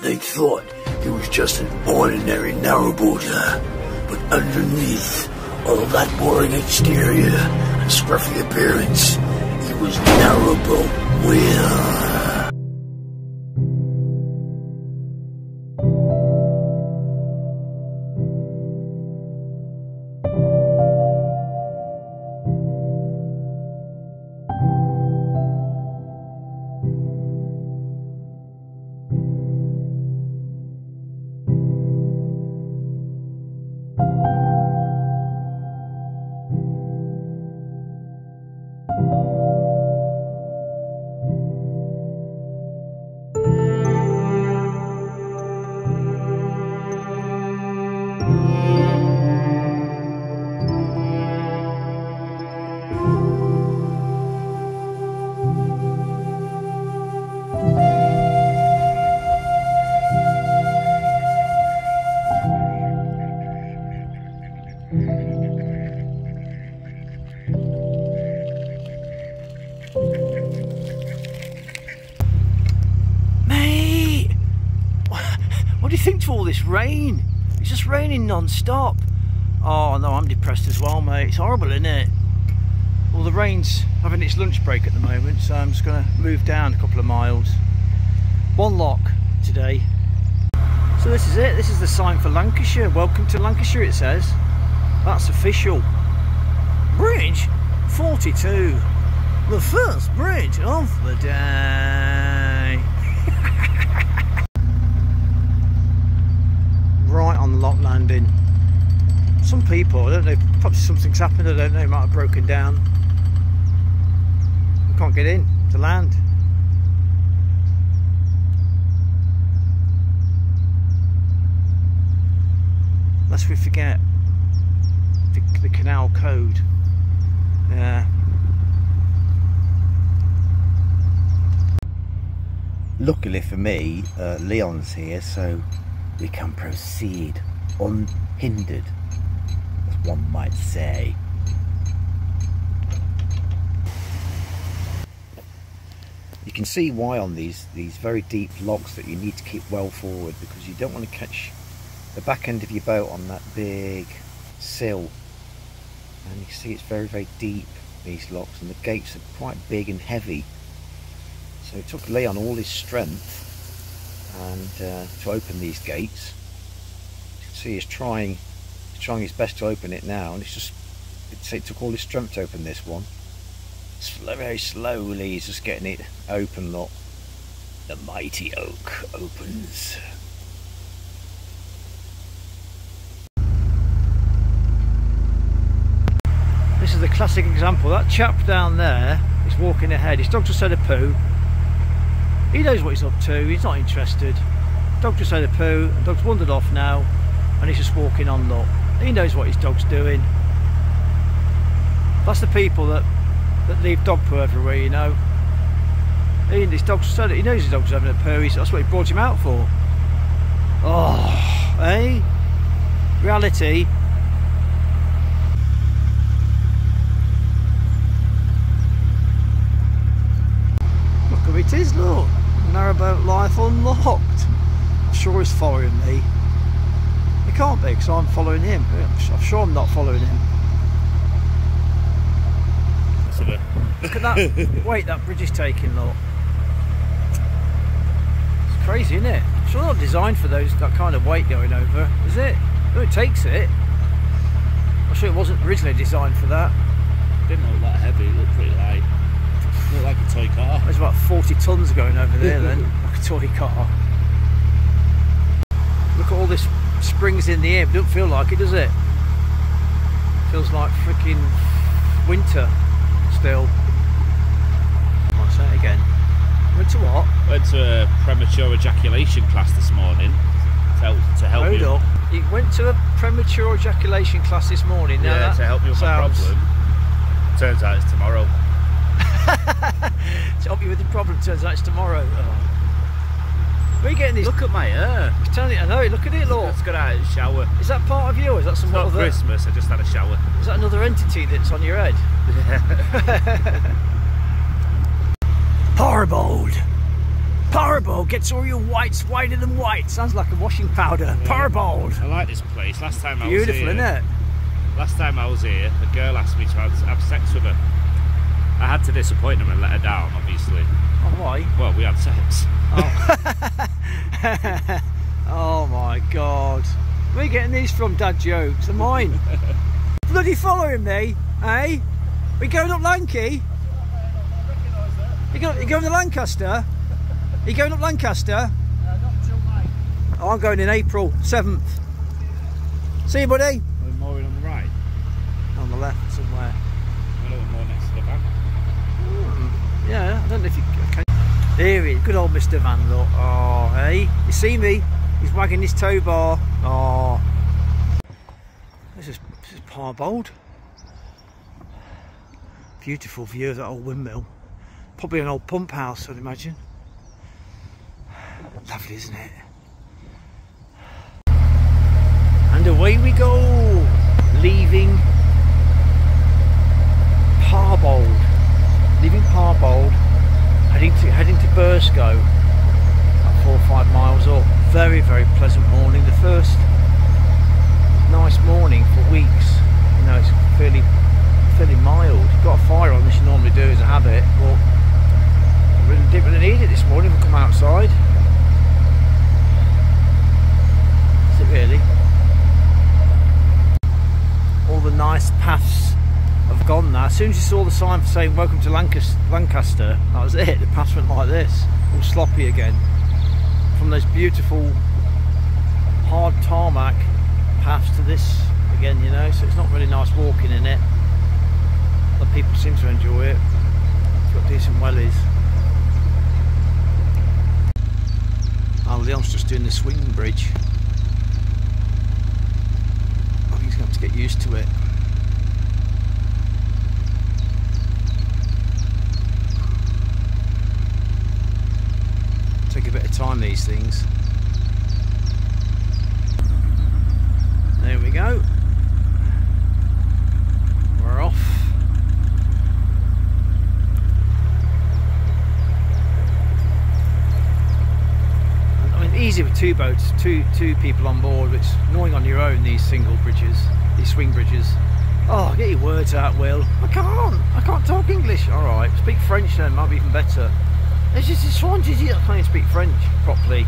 They thought he was just an ordinary narrowboater, but underneath all that boring exterior and scruffy appearance, he was Narrowboat Will. Non-stop. Oh no, I'm depressed as well, mate. It's horrible, isn't it? Well, the rain's having its lunch break at the moment, so I'm just to move down a couple of miles. One lock today. So this is it. This is the sign for Lancashire. Welcome to Lancashire, it says. That's official. Bridge 42. The first bridge of the day. Right on the lock landing. Some people, I don't know, probably something's happened, I don't know, might have broken down. We can't get in to land. Lest we forget the, the canal code. Yeah. Luckily for me, uh, Leon's here, so we can proceed unhindered, as one might say. You can see why on these these very deep locks that you need to keep well forward because you don't want to catch the back end of your boat on that big sill. And you see it's very very deep these locks and the gates are quite big and heavy. So it took Leon all his strength and uh, to open these gates. You can see he's trying, he's trying his best to open it now, and it's just it, took all his strength to open this one. Slow, very slowly, he's just getting it open. Look, the mighty oak opens. This is the classic example. That chap down there is walking ahead. His dog just had a poo. He knows what he's up to. He's not interested. Dog just had a poo. Dog's wandered off now, and he's just walking on. Look, he knows what his dog's doing. That's the people that that leave dog poo everywhere. You know. He, and his dog's said. He knows his dog's having a poo. He's, that's what he brought him out for. Oh, eh? Reality it is, look. Narrowboat life unlocked. I'm sure he's following me. He can't be because I'm following him. I'm sure I'm not following him. Look at that Wait, that bridge is taking, look. It's crazy, isn't it? It's not designed for those that kind of weight going over, is it? Oh, it takes it. I'm sure it wasn't originally designed for that. Didn't look that heavy, it looked pretty light. Looked like a toy car. There's about 40 tons going over there then, like a toy car. Look at all this springs in the air, but don't feel like it, does it? Feels like freaking winter still. On, say it again. Went to what? Went to a premature ejaculation class this morning to help, to help Hold you. up. You went to a premature ejaculation class this morning. Now Yeah, to help you with my problem. Turns out it's tomorrow. To help you with the problem, turns out it's tomorrow. Oh. Where are you getting these? Look at my hair. It's telling you, I know, look at it, look. Let's go out and shower. Is that part of you, or is that some It's not other? Christmas, I just had a shower. Is that another entity that's on your head? Horrible. Parbold gets all your whites whiter than white. Sounds like a washing powder. Parbold. I like this place. Last time I Beautiful, was here, isn't it? last time I was here, a girl asked me to have sex with her. I had to disappoint her and let her down, obviously. Oh, why? Well, we had sex. Oh my god. Where are you getting these from, Dad jokes? They're mine. Bloody following me, eh? We going up Lanky? You go, you going to Lancaster? You going up Lancaster? Oh, I'm going in April 7th. See you, buddy. We're mooring on the right. On the left somewhere. A little more next to the van. Yeah, I don't know if you can. Here he is, good old Mr. Van, look. Oh, hey, you see me? He's wagging his tow bar. Oh. This is, this is Parbold. Beautiful view of that old windmill. Probably an old pump house, I'd imagine. Lovely, isn't it? And away we go, leaving Parbold leaving Parbold, heading to heading to Burscough, about four or five miles up. Very very pleasant morning. The first nice morning for weeks. You know, it's fairly fairly mild. You've Got a fire on, as you normally do as a habit, but I really didn't really need it this morning. We come outside. Is it really? All the nice paths gone now. As soon as you saw the sign for saying "Welcome to Lancas- Lancaster," that was it. The path went like this, all sloppy again. From those beautiful hard tarmac paths to this again, you know. So it's not really nice walking in it. But people seem to enjoy it. It's got decent wellies. Oh, Leon's just doing the swing bridge. I think he's going to have to get used to it. Take a bit of time these things. There we go. We're off. I mean, easy with two boats, two two people on board. It's annoying on your own. These single bridges, these swing bridges. Oh, get your words out, Will. I can't. I can't talk English. All right, speak French then. Might be even better. It's just it's one you that can't speak French properly.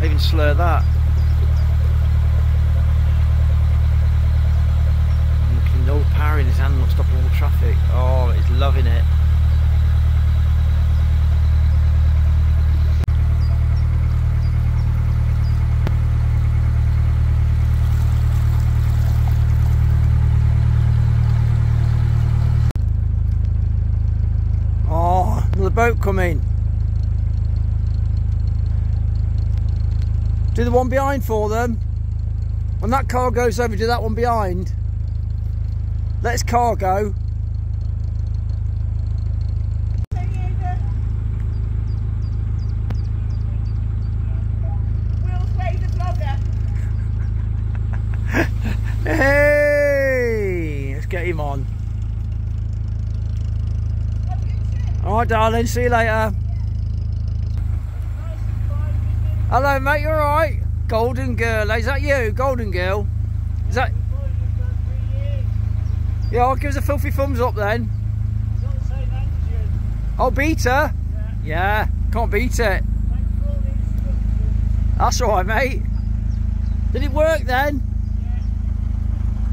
I even slur that. Looking power in his hand, not stopping all traffic. Oh, he's loving it. Oh, another boat coming. Do the one behind for them. When that car goes over, do that one behind. Let his car go. Hey, let's get him on. All right, darling. See you later. Hello, mate. You all right? Golden girl. Is that you, Golden girl? Is that? Yeah, I'll give us a filthy thumbs up then. Oh, beat her? Yeah. Can't beat it. That's all right, mate. Did it work then?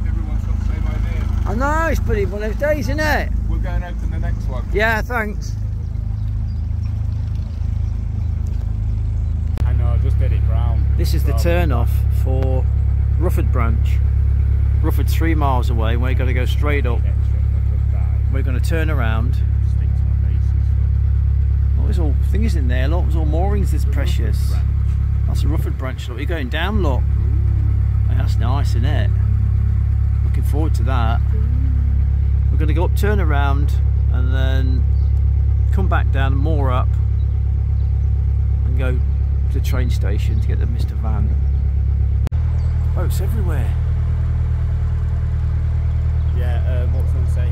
Everyone's got the same idea. I know. It's pretty one of those days, isn't it? We're going out to the next one. Yeah. Thanks. I know, I just did it round. This is the Round. turn off for Rufford branch. Rufford's three miles away. We're going to go straight up. Extra, I could die. We're going to turn around. Stick to my bases. Oh, there's all things in there. Look, there's all moorings. That's precious. That's a Rufford branch. Look, you're going down. Look, Hey, that's nice, isn't it? Looking forward to that. We're going to go up, turn around, and then come back down more up, and go to the train station to get the Mr. Van. Boats everywhere. Yeah, um, what was I say?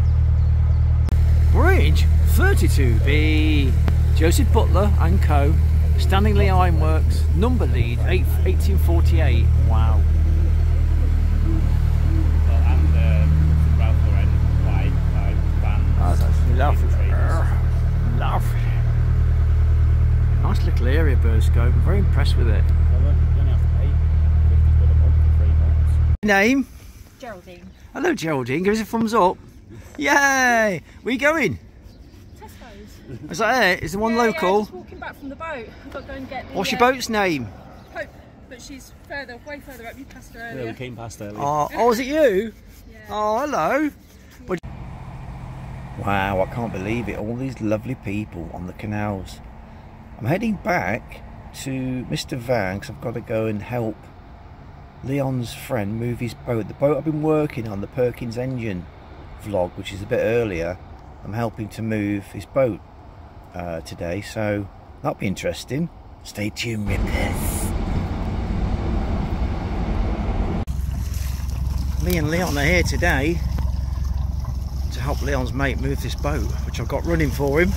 Bridge 32B. Joseph Butler and Co. Stanningley Ironworks, number lead, eight, 1848. Wow. Lovely. Lovely. Nice little area, Burscough. I'm very impressed with it. Well, look, you only have to pay 50 quid a month for three months. Name? Geraldine. Hello, Geraldine. Give us a thumbs up. Yay! Where you going? Tesco's. Is that it? Is the one yeah, Yeah, local? just walking back from the boat. I've got to go and get the. What's your uh, boat's name? Hope, but she's further, way further up. You passed her Yeah, earlier. we came past earlier. Oh, oh, is it you? Yeah. Oh, hello. Wow, I can't believe it. All these lovely people on the canals. I'm heading back to Mr. Van because I've got to go and help Leon's friend move his boat. The boat I've been working on, the Perkins engine vlog, which is a bit earlier, I'm helping to move his boat uh, today. So that'll be interesting. Stay tuned, Rippers. Me and Leon are here today to help Leon's mate move this boat, which I've got running for him.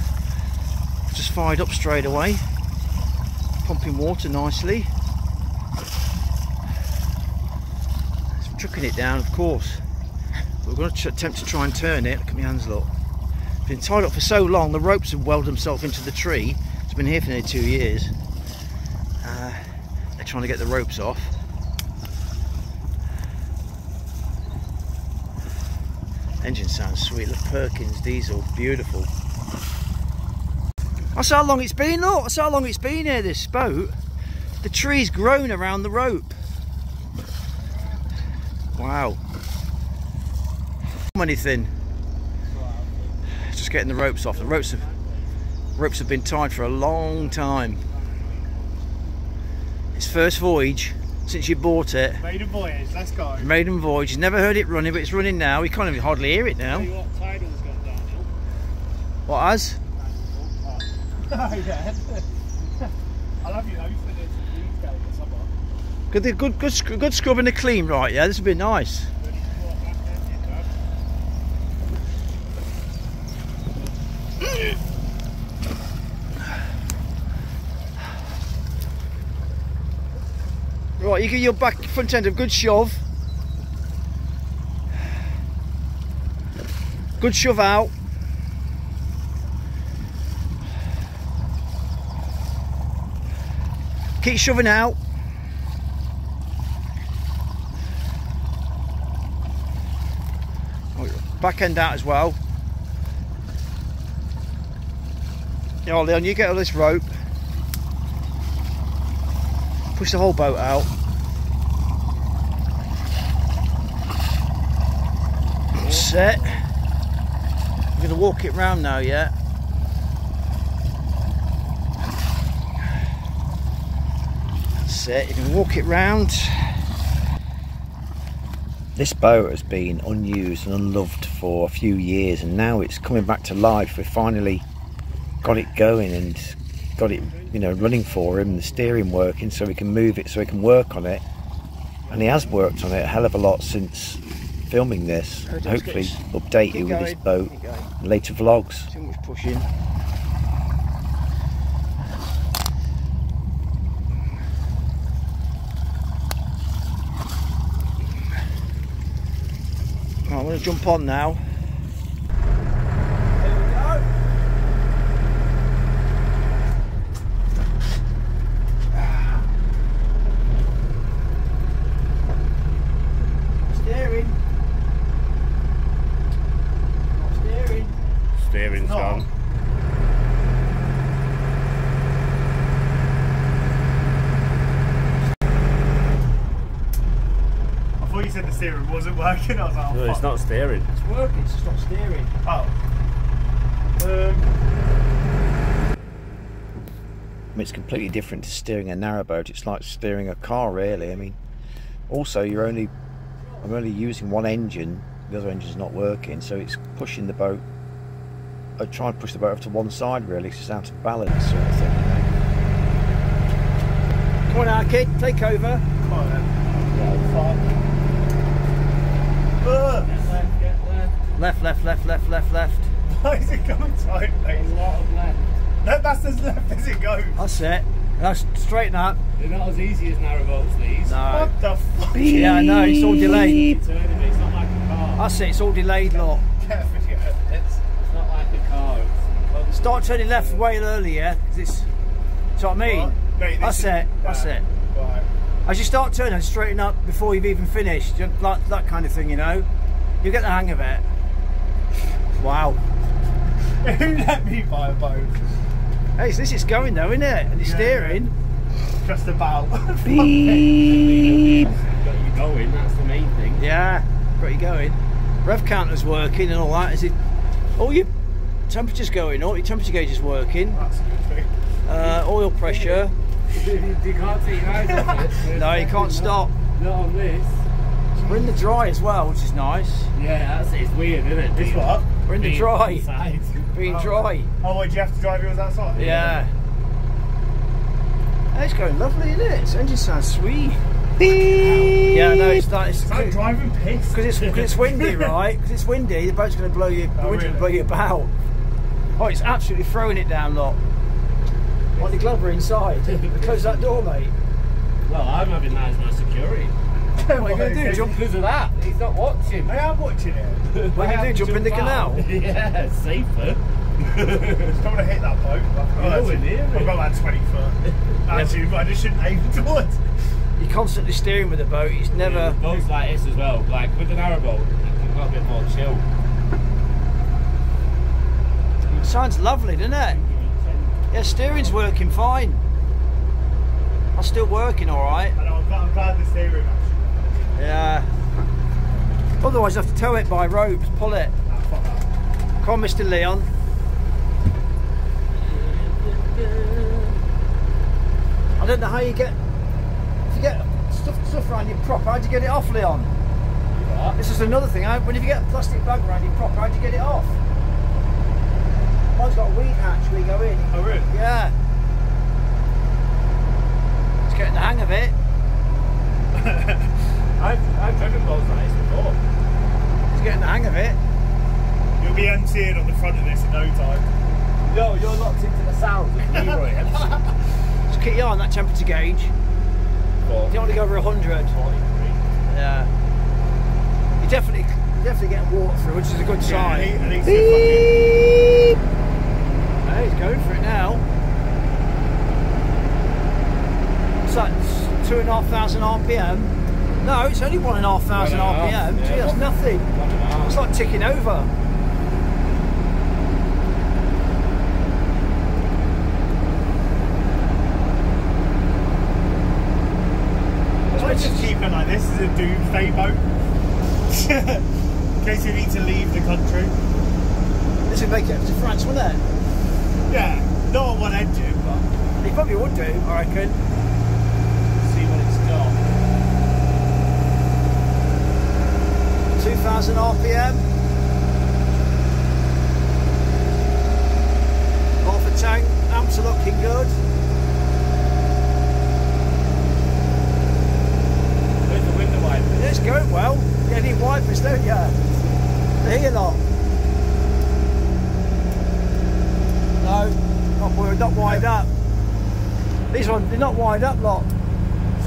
Just fired up straight away, pumping water nicely. It's trucking it down, of course. We're going to attempt to try and turn it. Look at my hands, look. Been tied up for so long, the ropes have welded themselves into the tree. It's been here for nearly two years. Uh, they're trying to get the ropes off. Engine sounds sweet. Look, Perkins diesel, beautiful. That's how long it's been. Look, that's how long it's been here. This boat. The tree's grown around the rope. Wow. Anything. Just getting the ropes off. The ropes have ropes have been tied for a long time. Its first voyage since you bought it. Maiden voyage, let's go. Maiden voyage. He's never heard it running, but it's running now. He can't even hardly hear it now. what, tidal's gone downhill. What has? yeah. I'll have you know for this detail summer. Good, good, good, good scrub and clean, right? Yeah, this would be nice. Right, you give your back front end a good shove. Good shove out. Keep shoving out. Oh, back end out as well. Yeah, Leon, you get on this rope. Push the whole boat out. Set. I'm going to walk it round now, yeah? That's it. You can walk it round. This boat has been unused and unloved for a few years, and now it's coming back to life. We finally got it going and got it, you know, running for him. The steering working, so we can move it, so we can work on it. And he has worked on it a hell of a lot since filming this. Oh, Hopefully, update you with this boat later vlogs. Too much pushing. Right, I'm going to jump on now. Steering. Not steering. Steering's No. gone. I thought you said the steering wasn't working. I was like, oh, No, it's not steering. It's working, it's just not steering. Oh. Um, I mean, it's completely different to steering a narrowboat. It's like steering a car, really. I mean, also you're only, I'm only using one engine. The other engine's not working, so it's pushing the boat. I try and push the boat up to one side, really. 'cause it's out of balance, sort of thing. Come on now, kid, take over. come on then. Fuck. Left, left, left, left, left, left. Why is it coming tight, mate? A lot of left. That, that's as left as it goes. That's it. That's straighten up. They're not as easy as narrowboats, these. No. What the fuck? Yeah, I know, it's all delayed. Turning it, it's not like a car. That's it, it's all delayed, look. Get a video. It's not like a car. Start turning left way earlier, 'cause it's. Do you know what I mean? What? Mate, this That's is- it, that's Right. it. As you start turning, straighten up before you've even finished. Like that kind of thing, you know? You get the hang of it. Wow. Who let me buy a boat? Hey, so this is going though, isn't it? And it's Yeah. steering. Just about. Beep. got you going, that's the main thing. Yeah, got you going. Rev counter's working and all that. Is it? All your temperature's going. All your temperature gauge is working. That's a good thing. Uh, oil pressure. you can't take your eyes off it. No, you can't stop. Not on this. We're in the dry as well, which is nice. Yeah, that's it's weird, isn't it? This what? We're in the dry, inside. being Oh. dry. Oh, wait, do you have to drive yours outside? Yeah. Hey, It's going lovely, isn't it? This engine sounds sweet. Yeah, no, it's not. It's It's like driving piss. because it's, 'cause it's windy, right? Because it's windy, the boat's going to blow you. The Oh, wind's going to blow you about. Oh, it's absolutely throwing it down, look. Want the Glover inside? Close that door, mate. Well, I'm having that as my security. What are you going to do? Jump? Because of that. He's not watching. I am watching it. What are you going to do? Jump in the canal? yeah, safer. Just don't want to hit that boat. You're nowhere near I've got about 20 foot. Actually, but I just shouldn't aim towards. You're constantly steering with the boat. It's never. Boats like this as well. Like with the narrowboat, you've got a bit more chill. Sounds lovely, doesn't it? Yeah, steering's working fine. I'm still working all right. I know, I'm glad, I'm glad the steering actually. Yeah. Otherwise, I have to tow it by ropes, pull it. Ah, that. Come on, Mr. Leon. I don't know how you get. If you get stuff, stuff around your prop, how do you get it off, Leon? This is another thing. When you get a plastic bag around your prop, how do you get it off? Mine's got a weed hatch we go in. Oh, really? Yeah. It's getting the hang of it. I've, I've driven boats like this before. It's getting the hang of it. You'll be emptying on the front of this in no time. No, you're locked into the sounds of Leroy Just keep your eye on that temperature gauge. You don't want to go over 100. Yeah. You're definitely, you're definitely getting water through, which is a good Yeah, sign. I need, I need to fucking... Hey, he's going for it now. What's that? Two and a half thousand RPM? No, it's only one and a half thousand and a half, RPM. Gee, yeah. that's nothing. It's like ticking over. I just keep it like this as a doomsday boat. in case you need to leave the country. This would make it up to France, wouldn't it? Yeah, not on one do, but He probably would do, I reckon. See what it's got. 2000 RPM. Half a tank, amps are looking good. Where's the window wiper? Yeah, it's going well. You need wipers, don't you? Here, lot. No, not, we're not wired up. These ones, they're not wired up, lot.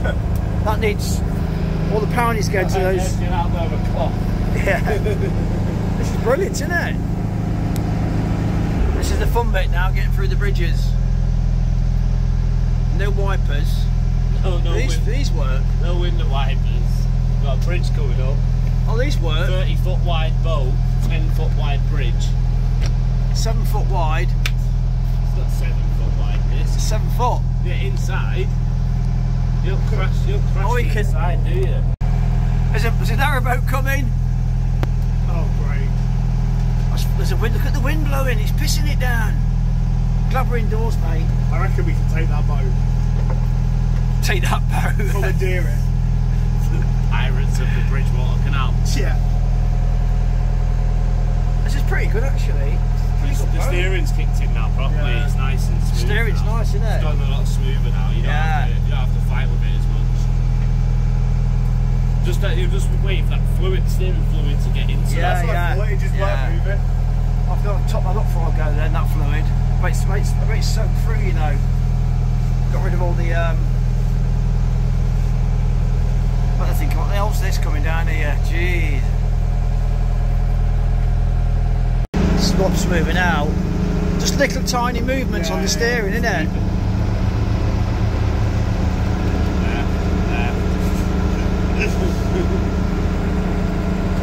That needs all the power needs to go to those. Out there with a cloth. Yeah. this is brilliant, isn't it? This is the fun bit now, getting through the bridges. No wipers. No, no, these, win- these work. no window wipers. We've got a bridge coming up. Oh, these work. 30 foot wide boat, 10 foot wide bridge. Seven foot wide. It's not 7 foot wide, this. Seven foot. Yeah, inside. You don't crash, you don't crash Oh, you can- inside, do you? There's a, there's a narrowboat coming. oh great. There's a wind. Look at the wind blowing. It's pissing it down. Glad we're indoors, mate. I reckon we can take that boat, Take that boat. commandeer it. Pirates of the Bridgewater Canal. Yeah. this is pretty good, actually. Pretty The steering's kicked in now properly. Yeah. It's nice and smooth. Steering's now. nice, isn't it? It's gone a lot smoother now. You don't, Yeah. have, to, you don't have to fight with it as much. Just that you just wait for that fluid, steering fluid to get into Yeah. That's what yeah, I thought, it just yeah. weren't moving. I've got to top that up before I go then, that fluid. I bet it's, I bet it's, it's soaked through, you know. Got rid of all the. Um, but I think, what the hell's this coming down here? Jeez. Slop's moving out. Just little tiny movements on the steering, isn't it?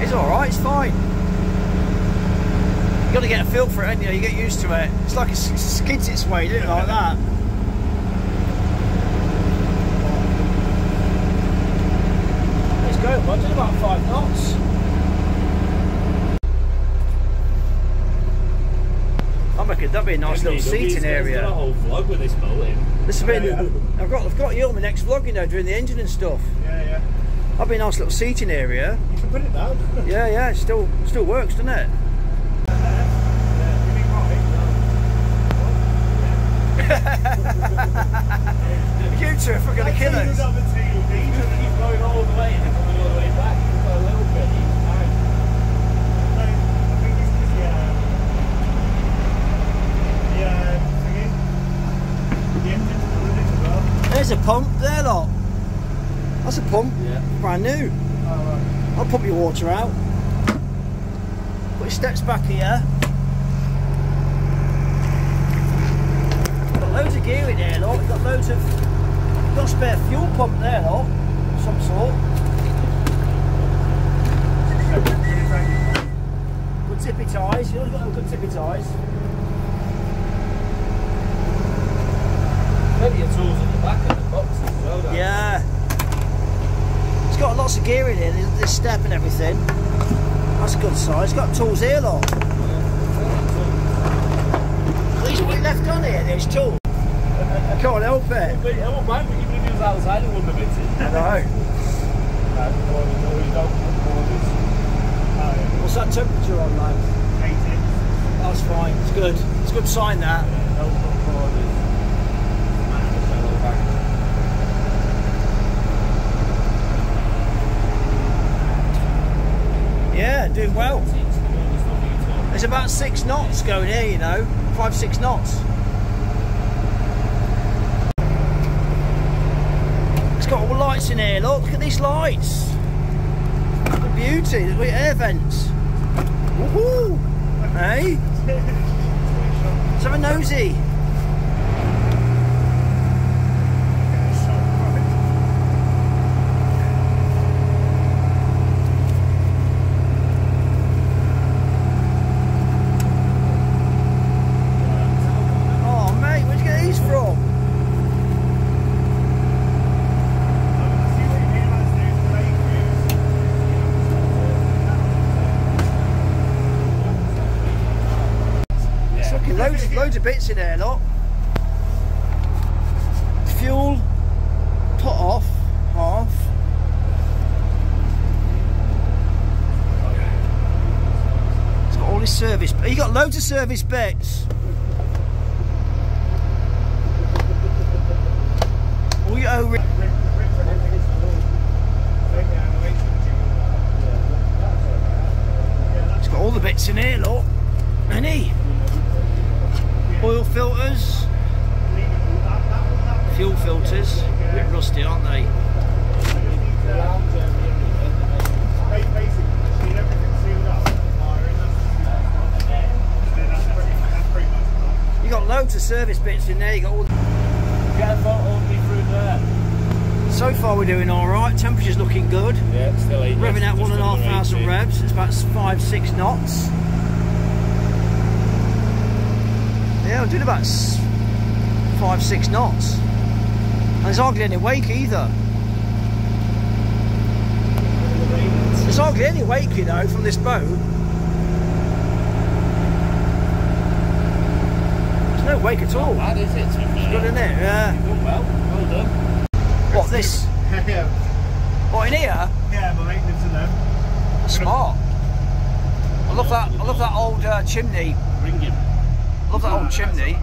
It's alright, it's fine. You got to get a feel for it, ain't you? You get used to it. It's like it skids its way, doesn't it? Like that. It's going it's about five knots. That'd be a nice little seating area. a whole vlog with this boat in. This has been. I've got. I've got you on my next vlog. You know, doing the engine and stuff. Yeah, yeah. That'd be a nice little seating area. You can put it down. Yeah, yeah. It still, still works, doesn't it? You two are going to kill us. He's going all the way and coming all the way back. He's got a little bit. He's fine. There's a pump there, lot. That's a pump. Yeah. Brand new. I'll pump your water out. Put your steps back here. Got loads of gear in here, lot. We've got loads of. Got a spare fuel pump there, lot. Some sort. Good tippy ties. You always got good tippy ties. Plenty of tools at the back of the box as well. Yeah. It's got lots of gear in here, this- this step and everything. That's a good size. It's got tools here, lot. These what left on here, these tools. I can't help it. But I won't mind, but even if he was outside, it wouldn't have been I know. What's that temperature on, lad? That's fine. It's good. It's a good sign that. Yeah, doing well. There's about six knots going here, you know. Five, six knots. It's got all lights in here. Look, look at these lights. The beauty. Look at air vents. Woohoo! Hey? Let's have a nosy. Oh, mate, where'd you get these from? It's fucking loads bits in there, look. Fuel, put off, half. It's got all his service. he got loads of service bits. All your O-ring. It's got all the bits in here, look. Any? Oil filters, fuel filters. A bit rusty, aren't they? You got loads of service bits in there. You got all. Get a photo me through there. So far, we're doing all right. Temperature's looking good. Yeah, still eight. Revving at one and a half thousand revs. It's about five, six knots. Yeah, I'm doing about five, six knots. And there's hardly any wake either. There's hardly any wake, you know, from this boat. No wake at all. Bad, is it? fair? Good, isn't it? Yeah. You've done well. Well done. What, this? yeah, What, in here? yeah, my maintenance of them. Smart. I love that. I love that old uh, chimney. Ring him. Love that old chimney.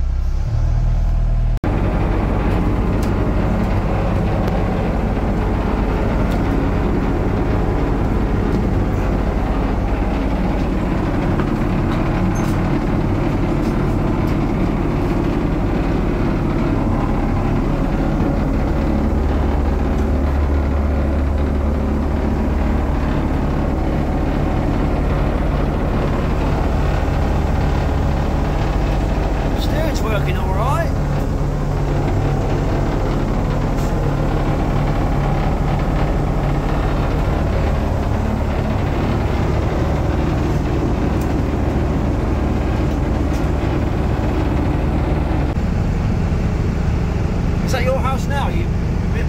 house now? You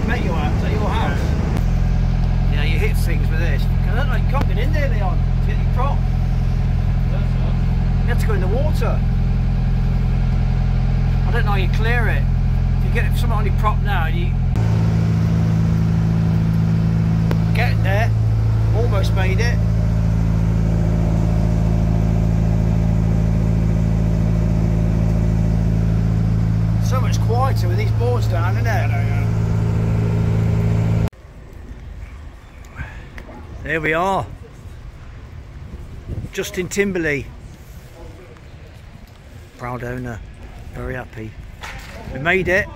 met your house at your house? Yeah. you hit things with this. Because I don't know, you can't get in there, Leon, to get your prop. You have to go in the water. I don't know how you clear it. If you get something on your prop now, you getting there. Almost made it. Much quieter with these boards down, isn't it? There we are. Justin Timberley. Proud owner. Very happy. We made it.